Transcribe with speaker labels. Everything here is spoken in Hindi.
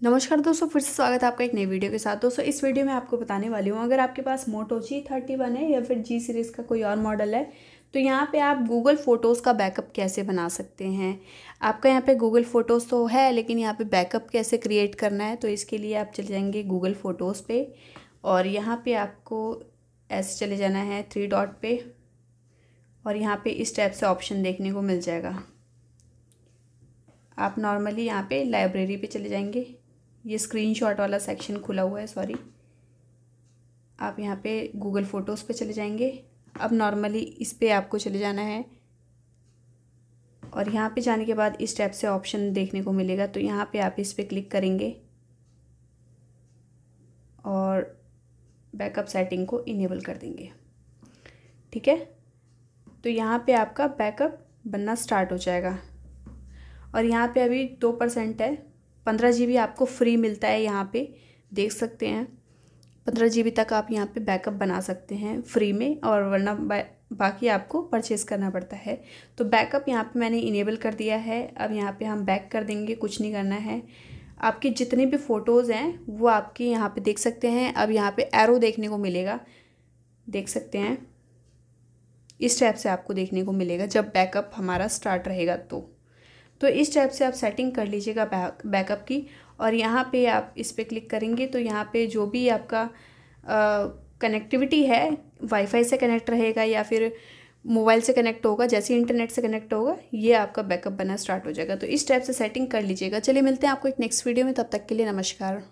Speaker 1: नमस्कार दोस्तों, फिर से स्वागत है आपका एक नई वीडियो के साथ। दोस्तों, इस वीडियो में आपको बताने वाली हूँ, अगर आपके पास मोटो जी थर्टी वन है या फिर जी सीरीज़ का कोई और मॉडल है तो यहाँ पे आप गूगल फ़ोटोज़ का बैकअप कैसे बना सकते हैं? आपका यहाँ पे गूगल फ़ोटोज़ तो है, लेकिन यहाँ पे बैकअप कैसे क्रिएट करना है? तो इसके लिए आप चले जाएँगे गूगल फ़ोटोज़ पे, और यहाँ पर आपको ऐसे चले जाना है थ्री डॉट पे, और यहाँ पर इस टाइप से ऑप्शन देखने को मिल जाएगा। आप नॉर्मली यहाँ पे लाइब्रेरी पे चले जाएँगे। ये स्क्रीनशॉट वाला सेक्शन खुला हुआ है सॉरी आप यहाँ पे गूगल फ़ोटोज़ पे चले जाएँगे. अब नॉर्मली इस पे आपको चले जाना है. और यहाँ पे जाने के बाद इस टाइप से ऑप्शन देखने को मिलेगा तो यहाँ पे आप इस पर क्लिक करेंगे. और बैकअप सेटिंग को इनेबल कर देंगे. ठीक है? तो यहाँ पे आपका बैकअप बनना स्टार्ट हो जाएगा. और यहाँ पे अभी दो परसेंट है. पंद्रह जीबी आपको फ्री मिलता है यहाँ पे देख सकते हैं। पंद्रह जीबी तक आप यहाँ पे बैकअप बना सकते हैं फ्री में और वरना बा, बाकी आपको परचेज़ करना पड़ता है। तो बैकअप यहाँ पे मैंने इनेबल कर दिया है। अब यहाँ पे हम बैक कर देंगे कुछ नहीं करना है। आपकी जितने भी फ़ोटोज़ हैं वो आपके यहाँ पे देख सकते हैं। अब यहाँ पे एरो देखने को मिलेगा। देख सकते हैं। इस टाइप से आपको देखने को मिलेगा जब बैकअप हमारा स्टार्ट रहेगा तो। तो इस टाइप से आप सेटिंग कर लीजिएगा बैकअप की और यहाँ पे आप इस पर क्लिक करेंगे तो यहाँ पे जो भी आपका कनेक्टिविटी है वाईफाई से कनेक्ट रहेगा या फिर मोबाइल से कनेक्ट होगा, जैसे इंटरनेट से कनेक्ट होगा, ये आपका बैकअप बनना स्टार्ट हो जाएगा। तो इस टाइप से सेटिंग कर लीजिएगा। चलिए मिलते हैं आपको एक नेक्स्ट वीडियो में। तब तक के लिए नमस्कार।